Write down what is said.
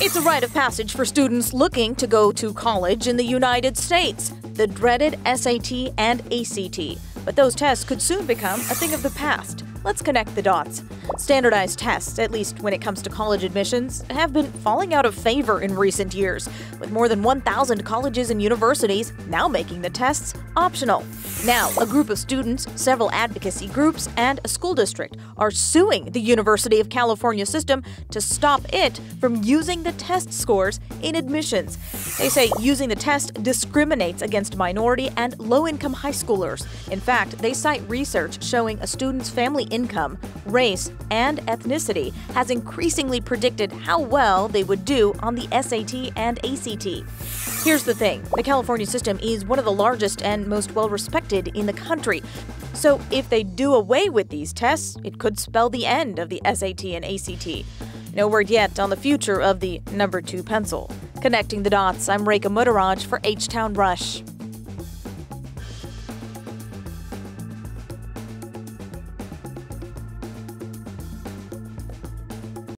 It's a rite of passage for students looking to go to college in the United States, the dreaded SAT and ACT. But those tests could soon become a thing of the past. Let's connect the dots. Standardized tests, at least when it comes to college admissions, have been falling out of favor in recent years, with more than 1,000 colleges and universities now making the tests optional. Now, a group of students, several advocacy groups, and a school district are suing the University of California system to stop it from using the test scores in admissions. They say using the test discriminates against minority and low income high schoolers. In fact, they cite research showing a student's family income, race, and ethnicity has increasingly predicted how well they would do on the SAT and ACT. Here's the thing the California system is one of the largest and most well respected in the country. So, if they do away with these tests, it could spell the end of the SAT and ACT. No word yet on the future of the number two pencil. Connecting the dots, I'm Rekha Muddaraj for H Town Rush.